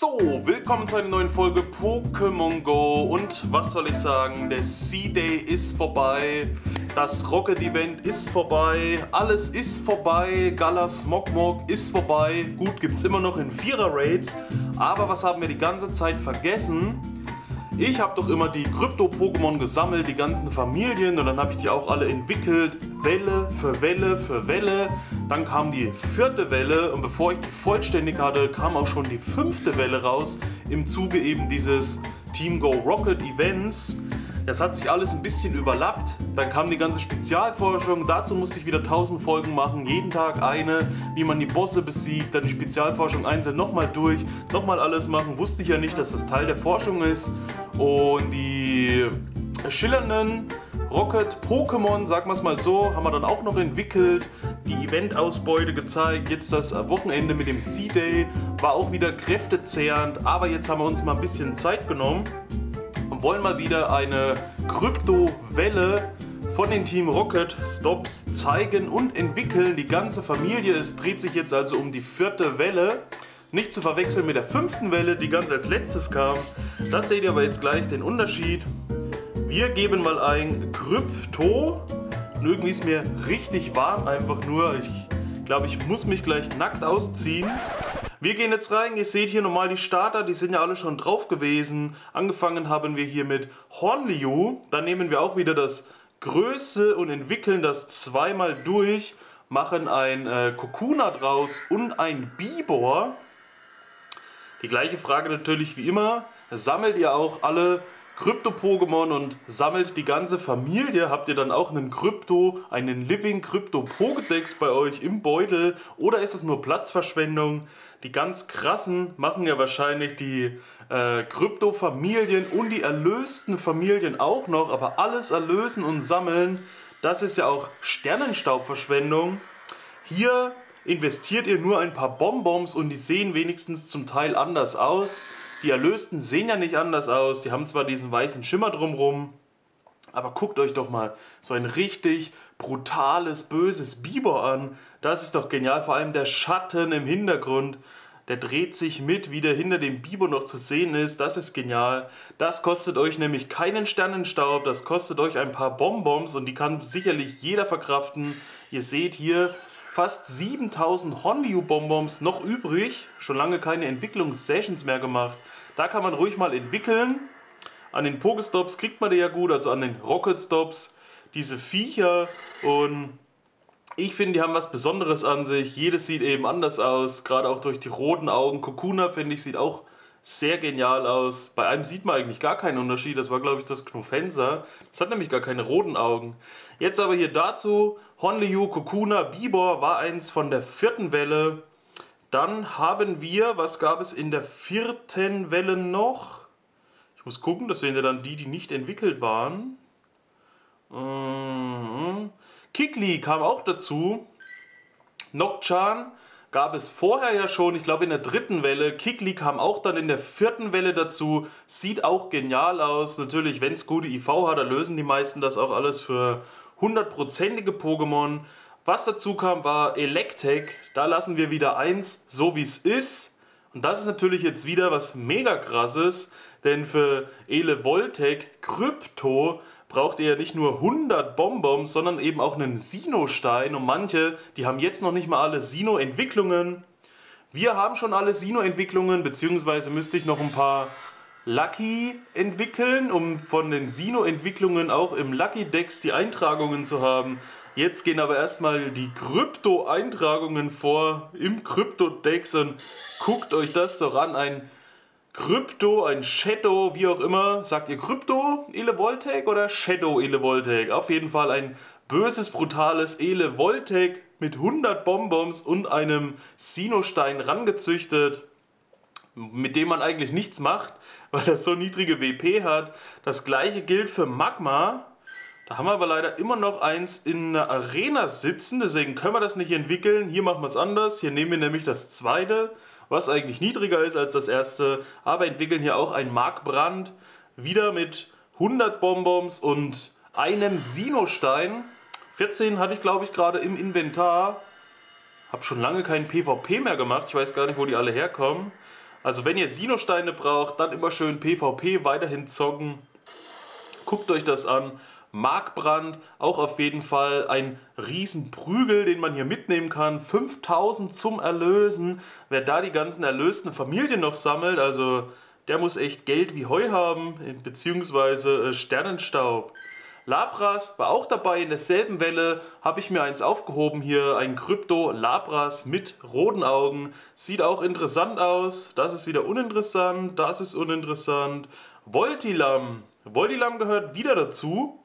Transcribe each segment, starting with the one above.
So, willkommen zu einer neuen Folge Pokémon Go. Und was soll ich sagen, der C-Day ist vorbei, das Rocket Event ist vorbei, alles ist vorbei, Galas Smogmog ist vorbei, gut gibt's immer noch in Vierer Raids, aber was haben wir die ganze Zeit vergessen? Ich habe doch immer die Krypto-Pokémon gesammelt, die ganzen Familien und dann habe ich die auch alle entwickelt, Welle für Welle für Welle. Dann kam die vierte Welle und bevor ich die vollständig hatte, kam auch schon die fünfte Welle raus im Zuge eben dieses Team Go Rocket Events. Das hat sich alles ein bisschen überlappt. Dann kam die ganze Spezialforschung. Dazu musste ich wieder 1000 Folgen machen. Jeden Tag eine, wie man die Bosse besiegt. Dann die Spezialforschung einzeln nochmal durch. Nochmal alles machen. Wusste ich ja nicht, dass das Teil der Forschung ist. Und die schillernden Rocket Pokémon, sagen wir es mal so, haben wir dann auch noch entwickelt. Die Event-Ausbeute gezeigt. Jetzt das Wochenende mit dem C-Day war auch wieder kräftezehrend. Aber jetzt haben wir uns mal ein bisschen Zeit genommen wollen mal wieder eine Kryptowelle von den Team Rocket Stops zeigen und entwickeln. Die ganze Familie, es dreht sich jetzt also um die vierte Welle. Nicht zu verwechseln mit der fünften Welle, die ganz als letztes kam. Das seht ihr aber jetzt gleich den Unterschied. Wir geben mal ein Krypto. Und irgendwie ist mir richtig warm einfach nur. Ich glaube, ich muss mich gleich nackt ausziehen. Wir gehen jetzt rein, ihr seht hier nochmal die Starter, die sind ja alle schon drauf gewesen. Angefangen haben wir hier mit Hornliu, dann nehmen wir auch wieder das Größe und entwickeln das zweimal durch, machen ein äh, Kokuna draus und ein Bibor. Die gleiche Frage natürlich wie immer, sammelt ihr auch alle Krypto-Pokémon und sammelt die ganze Familie, habt ihr dann auch einen Krypto, einen Living Krypto Pokédex bei euch im Beutel oder ist es nur Platzverschwendung? Die ganz krassen machen ja wahrscheinlich die äh, Krypto-Familien und die erlösten Familien auch noch, aber alles erlösen und sammeln, das ist ja auch Sternenstaubverschwendung. Hier investiert ihr nur ein paar Bonbons und die sehen wenigstens zum Teil anders aus. Die Erlösten sehen ja nicht anders aus. Die haben zwar diesen weißen Schimmer drumrum, aber guckt euch doch mal so ein richtig brutales, böses Biber an. Das ist doch genial. Vor allem der Schatten im Hintergrund. Der dreht sich mit, wie der hinter dem Biber noch zu sehen ist. Das ist genial. Das kostet euch nämlich keinen Sternenstaub. Das kostet euch ein paar Bonbons und die kann sicherlich jeder verkraften. Ihr seht hier, fast 7000 Honliu-Bonbons noch übrig. Schon lange keine Entwicklungssessions mehr gemacht. Da kann man ruhig mal entwickeln. An den Pokestops kriegt man die ja gut, also an den Rocket Stops. Diese Viecher und ich finde, die haben was Besonderes an sich. Jedes sieht eben anders aus, gerade auch durch die roten Augen. Kokuna, finde ich, sieht auch sehr genial aus. Bei einem sieht man eigentlich gar keinen Unterschied. Das war, glaube ich, das Knuffenser. Das hat nämlich gar keine roten Augen. Jetzt aber hier dazu. Honliu, Kokuna, Bibor war eins von der vierten Welle. Dann haben wir, was gab es in der vierten Welle noch? Ich muss gucken, das sind ja dann die, die nicht entwickelt waren. Mhm. Kikli kam auch dazu. Nokchan gab es vorher ja schon, ich glaube in der dritten Welle. Kikli kam auch dann in der vierten Welle dazu. Sieht auch genial aus. Natürlich, wenn es gute IV hat, dann lösen die meisten das auch alles für hundertprozentige Pokémon. Was dazu kam, war Electek. Da lassen wir wieder eins, so wie es ist. Und das ist natürlich jetzt wieder was mega krasses, denn für Ele Voltec Krypto braucht ihr ja nicht nur 100 Bonbons, sondern eben auch einen Sino-Stein. Und manche, die haben jetzt noch nicht mal alle Sino-Entwicklungen. Wir haben schon alle Sino-Entwicklungen, beziehungsweise müsste ich noch ein paar Lucky entwickeln, um von den Sino-Entwicklungen auch im Lucky-Dex die Eintragungen zu haben. Jetzt gehen aber erstmal die Krypto-Eintragungen vor im Krypto-Dex und guckt euch das so ran. Ein Krypto, ein Shadow, wie auch immer. Sagt ihr Krypto Elevoltec oder Shadow Elevoltec? Auf jeden Fall ein böses, brutales Elevoltec mit 100 Bonbons und einem Sinostein rangezüchtet, mit dem man eigentlich nichts macht, weil das so niedrige WP hat. Das gleiche gilt für Magma. Da haben wir aber leider immer noch eins in der Arena sitzen, deswegen können wir das nicht entwickeln. Hier machen wir es anders. Hier nehmen wir nämlich das zweite was eigentlich niedriger ist als das erste, aber entwickeln hier auch ein Markbrand, wieder mit 100 Bonbons und einem Sinostein. 14 hatte ich glaube ich gerade im Inventar. Hab schon lange kein PvP mehr gemacht, ich weiß gar nicht, wo die alle herkommen. Also wenn ihr Sinosteine braucht, dann immer schön PvP weiterhin zocken. Guckt euch das an. Markbrand, auch auf jeden Fall ein Riesenprügel, den man hier mitnehmen kann. 5000 zum Erlösen. Wer da die ganzen erlösten Familien noch sammelt, also der muss echt Geld wie Heu haben, beziehungsweise äh, Sternenstaub. Labras war auch dabei in derselben Welle, habe ich mir eins aufgehoben hier, ein Krypto Labras mit roten Augen. Sieht auch interessant aus, das ist wieder uninteressant, das ist uninteressant. Voltilam, Voltilam gehört wieder dazu.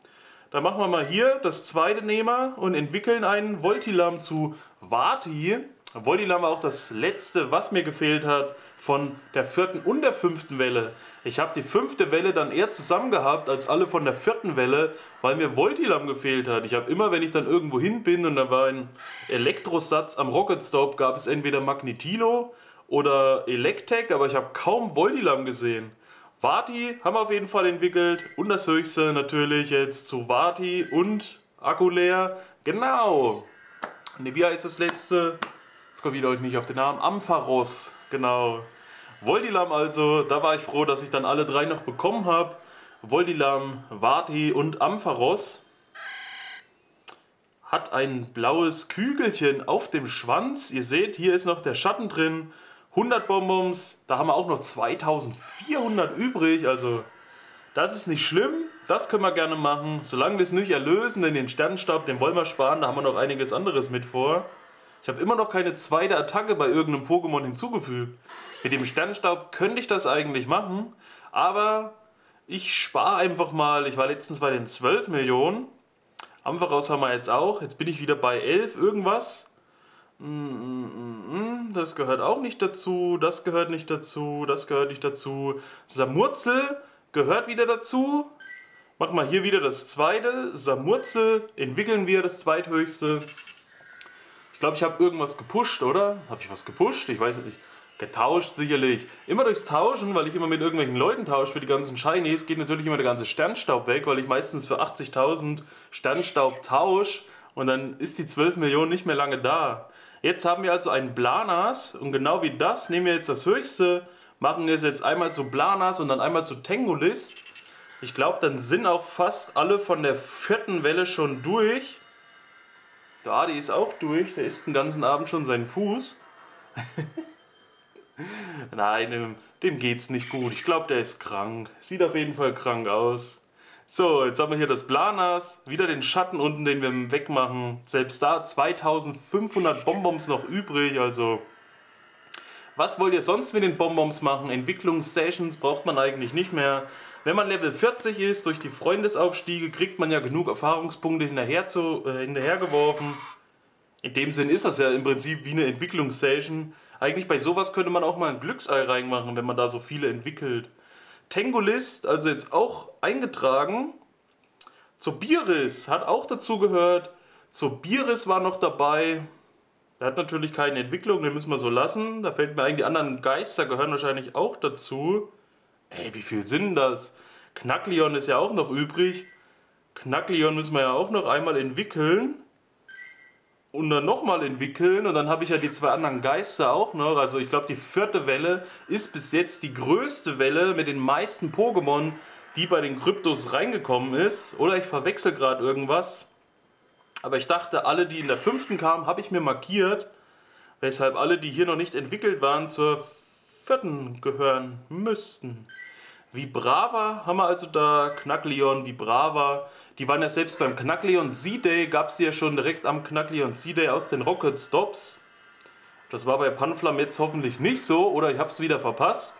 Dann machen wir mal hier das zweite Nehmer und entwickeln einen Voltilam zu Vati. Voltilam war auch das letzte, was mir gefehlt hat von der vierten und der fünften Welle. Ich habe die fünfte Welle dann eher zusammen gehabt als alle von der vierten Welle, weil mir Voltilam gefehlt hat. Ich habe immer, wenn ich dann irgendwo hin bin und da war ein Elektrosatz am Rocket Stop, gab es entweder Magnetilo oder Electek, aber ich habe kaum Voltilam gesehen. Vati haben wir auf jeden Fall entwickelt und das höchste natürlich jetzt zu Vati und Akku leer. Genau. Ne, wie heißt das letzte? Jetzt komme ich heute nicht auf den Namen. Ampharos. Genau. Voldilam also, da war ich froh, dass ich dann alle drei noch bekommen habe. Voldilam, Vati und Ampharos. Hat ein blaues Kügelchen auf dem Schwanz. Ihr seht, hier ist noch der Schatten drin. 100 Bonbons, da haben wir auch noch 2400 übrig, also das ist nicht schlimm, das können wir gerne machen, solange wir es nicht erlösen, denn den Sternenstaub, den wollen wir sparen, da haben wir noch einiges anderes mit vor. Ich habe immer noch keine zweite Attacke bei irgendeinem Pokémon hinzugefügt. Mit dem Sternenstaub könnte ich das eigentlich machen, aber ich spare einfach mal, ich war letztens bei den 12 Millionen, raus haben wir jetzt auch, jetzt bin ich wieder bei 11 irgendwas. Mm, mm, mm, das gehört auch nicht dazu, das gehört nicht dazu, das gehört nicht dazu. Samurzel gehört wieder dazu. Machen wir hier wieder das zweite. Samurzel entwickeln wir das zweithöchste. Ich glaube, ich habe irgendwas gepusht, oder? Habe ich was gepusht? Ich weiß nicht. Getauscht sicherlich. Immer durchs Tauschen, weil ich immer mit irgendwelchen Leuten tausche für die ganzen Shinies, geht natürlich immer der ganze Sternstaub weg, weil ich meistens für 80.000 Sternstaub tausche und dann ist die 12 Millionen nicht mehr lange da. Jetzt haben wir also ein Blanas und genau wie das nehmen wir jetzt das höchste, machen es jetzt einmal zu Blanas und dann einmal zu Tengolist. Ich glaube, dann sind auch fast alle von der vierten Welle schon durch. Der Adi ist auch durch, der isst den ganzen Abend schon seinen Fuß. Nein, dem, dem geht's nicht gut. Ich glaube, der ist krank. Sieht auf jeden Fall krank aus. So, jetzt haben wir hier das Blanas, wieder den Schatten unten, den wir wegmachen. Selbst da 2500 Bonbons noch übrig, also was wollt ihr sonst mit den Bonbons machen? Entwicklungssessions braucht man eigentlich nicht mehr. Wenn man Level 40 ist, durch die Freundesaufstiege, kriegt man ja genug Erfahrungspunkte hinterher zu, äh, hinterhergeworfen. In dem Sinn ist das ja im Prinzip wie eine Entwicklungssession. Eigentlich bei sowas könnte man auch mal ein Glücksei reinmachen, wenn man da so viele entwickelt. Tengolist, also jetzt auch eingetragen. Zobiris hat auch dazu gehört. Zobiris war noch dabei. Der hat natürlich keine Entwicklung, den müssen wir so lassen. Da fällt mir eigentlich die anderen Geister gehören wahrscheinlich auch dazu. Ey, wie viel sind das? Knackleon ist ja auch noch übrig. Knackleon müssen wir ja auch noch einmal entwickeln und dann nochmal entwickeln und dann habe ich ja die zwei anderen Geister auch noch. Also ich glaube, die vierte Welle ist bis jetzt die größte Welle mit den meisten Pokémon, die bei den Kryptos reingekommen ist. Oder ich verwechsel gerade irgendwas. Aber ich dachte, alle, die in der fünften kamen, habe ich mir markiert. Weshalb alle, die hier noch nicht entwickelt waren, zur vierten gehören müssten. Vibrava haben wir also da, Knackleon, Vibrava. Die waren ja selbst beim Knackleon Z-Day, gab es ja schon direkt am Knackleon Z-Day aus den Rocket Stops. Das war bei Panflam jetzt hoffentlich nicht so oder ich habe es wieder verpasst.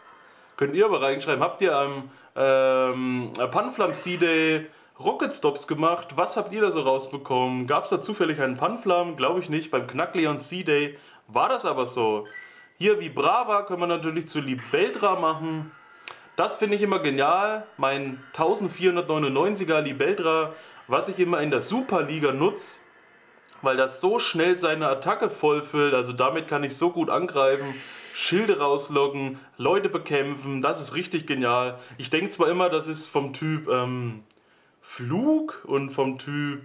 Könnt ihr aber reinschreiben, habt ihr am ähm, Panflam C-Day Rocket Stops gemacht? Was habt ihr da so rausbekommen? Gab es da zufällig einen Panflam? Glaube ich nicht. Beim Knackleon C-Day war das aber so. Hier Vibrava können wir natürlich zu Libeldra machen. Das finde ich immer genial. Mein 1499er Libeldra, was ich immer in der Superliga nutze, weil das so schnell seine Attacke vollfüllt. Also damit kann ich so gut angreifen, Schilde rauslocken, Leute bekämpfen. Das ist richtig genial. Ich denke zwar immer, das ist vom Typ ähm, Flug und vom Typ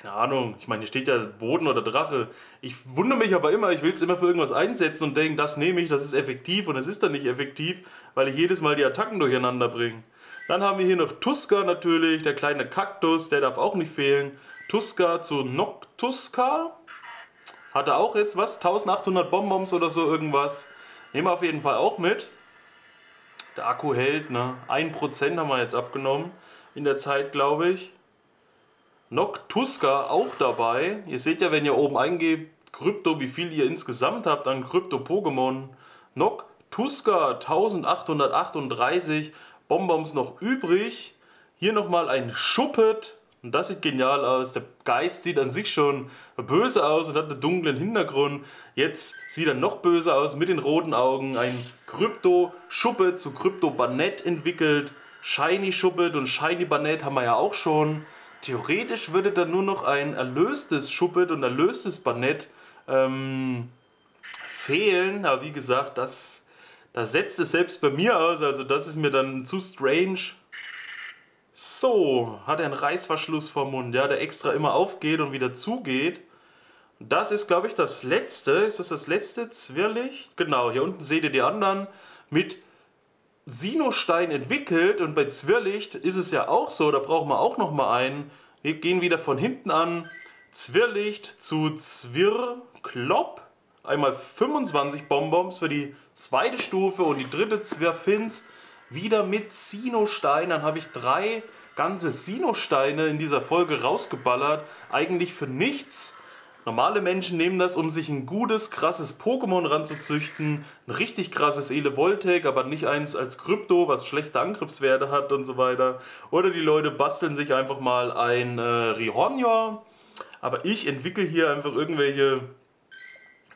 keine Ahnung, ich meine, hier steht ja Boden oder Drache. Ich wundere mich aber immer, ich will es immer für irgendwas einsetzen und denke, das nehme ich, das ist effektiv und es ist dann nicht effektiv, weil ich jedes Mal die Attacken durcheinander bringe. Dann haben wir hier noch Tuska natürlich, der kleine Kaktus, der darf auch nicht fehlen. Tuska zu Noctuska. Hat er auch jetzt was? 1800 Bonbons oder so irgendwas. Nehmen wir auf jeden Fall auch mit. Der Akku hält, ne? 1% haben wir jetzt abgenommen in der Zeit, glaube ich. Noctuska auch dabei. Ihr seht ja, wenn ihr oben eingebt, Krypto, wie viel ihr insgesamt habt an Krypto-Pokémon. Noctuska 1838 Bonbons noch übrig. Hier nochmal ein Schuppet. Und das sieht genial aus. Der Geist sieht an sich schon böse aus und hat einen dunklen Hintergrund. Jetzt sieht er noch böse aus mit den roten Augen. Ein Krypto-Schuppet zu Krypto-Banett entwickelt. Shiny Schuppet und Shiny Banett haben wir ja auch schon. Theoretisch würde dann nur noch ein erlöstes Schuppet und erlöstes Banett ähm, fehlen. Aber wie gesagt, das, das setzt es selbst bei mir aus. Also das ist mir dann zu strange. So, hat er einen Reißverschluss vom Mund, ja, der extra immer aufgeht und wieder zugeht. Das ist, glaube ich, das letzte. Ist das das letzte Zwirrlicht? Genau, hier unten seht ihr die anderen mit Sinostein entwickelt und bei Zwirrlicht ist es ja auch so, da brauchen wir auch noch mal einen. Wir gehen wieder von hinten an. Zwirrlicht zu Zwirrklopp. Einmal 25 Bonbons für die zweite Stufe und die dritte Zwirrfinst wieder mit Sinostein. Dann habe ich drei ganze Sinosteine in dieser Folge rausgeballert. Eigentlich für nichts. Normale Menschen nehmen das, um sich ein gutes, krasses Pokémon ranzuzüchten. Ein richtig krasses Elevoltec, aber nicht eins als Krypto, was schlechte Angriffswerte hat und so weiter. Oder die Leute basteln sich einfach mal ein äh, Rihornior. Aber ich entwickle hier einfach irgendwelche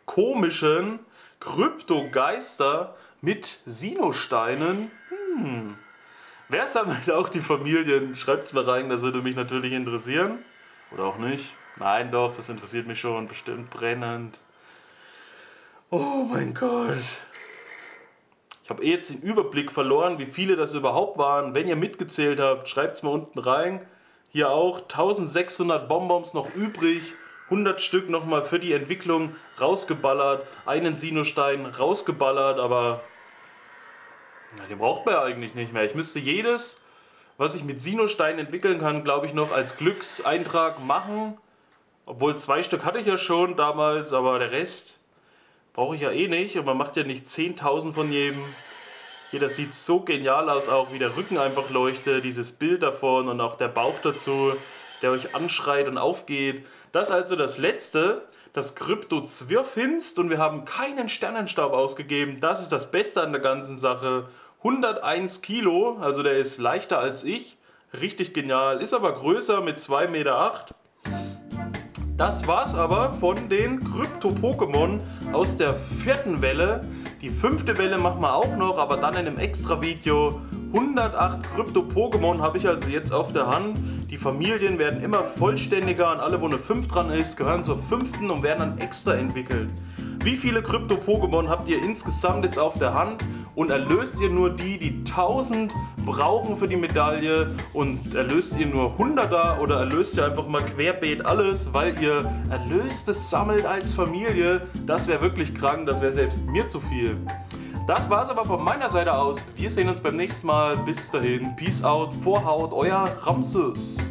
komischen Kryptogeister mit Sinosteinen. Hm. Wer sammelt auch die Familien? Schreibt es mal rein, das würde mich natürlich interessieren. Oder auch nicht. Nein, doch, das interessiert mich schon bestimmt brennend. Oh mein Gott. Ich habe eh jetzt den Überblick verloren, wie viele das überhaupt waren. Wenn ihr mitgezählt habt, schreibt es mal unten rein. Hier auch 1600 Bonbons noch übrig. 100 Stück nochmal für die Entwicklung rausgeballert. Einen Sinostein rausgeballert, aber na, den braucht man ja eigentlich nicht mehr. Ich müsste jedes, was ich mit Sinostein entwickeln kann, glaube ich, noch als Glückseintrag machen. Obwohl zwei Stück hatte ich ja schon damals, aber der Rest brauche ich ja eh nicht. Und man macht ja nicht 10.000 von jedem. Hier, das sieht so genial aus, auch wie der Rücken einfach leuchtet, dieses Bild davon und auch der Bauch dazu, der euch anschreit und aufgeht. Das ist also das letzte, das Krypto Zwirfinst und wir haben keinen Sternenstaub ausgegeben. Das ist das Beste an der ganzen Sache. 101 Kilo, also der ist leichter als ich. Richtig genial, ist aber größer mit 2,8 Meter. Das war's aber von den Krypto-Pokémon aus der vierten Welle. Die fünfte Welle machen wir auch noch, aber dann in einem extra Video. 108 Krypto-Pokémon habe ich also jetzt auf der Hand. Die Familien werden immer vollständiger und alle, wo eine 5 dran ist, gehören zur fünften und werden dann extra entwickelt. Wie viele Krypto-Pokémon habt ihr insgesamt jetzt auf der Hand und erlöst ihr nur die, die 1000 brauchen für die Medaille und erlöst ihr nur 100er oder erlöst ihr einfach mal querbeet alles, weil ihr Erlöstes sammelt als Familie? Das wäre wirklich krank, das wäre selbst mir zu viel. Das war's aber von meiner Seite aus. Wir sehen uns beim nächsten Mal. Bis dahin, Peace out, Vorhaut, euer Ramses.